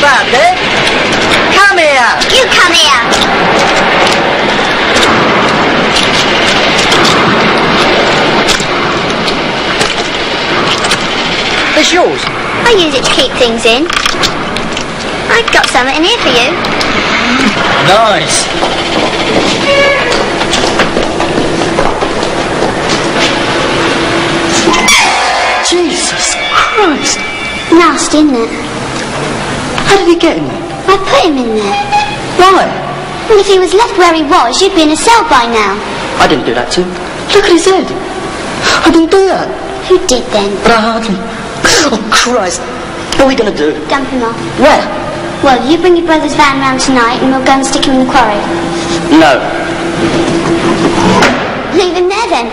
out there. Eh? Come here. You come here. It's yours. I use it to keep things in. I've got something in here for you. Nice. Jesus Christ. Nasty, isn't it? How did he get in there? I put him in there. Why? Well, if he was left where he was, you'd be in a cell by now. I didn't do that to him. Look at his head. I didn't do that. Who did then? But I hardly. Oh, Christ. What are we going to do? Dump him off. Where? Well, you bring your brother's van round tonight and we'll go and stick him in the quarry. No. Leave him there then.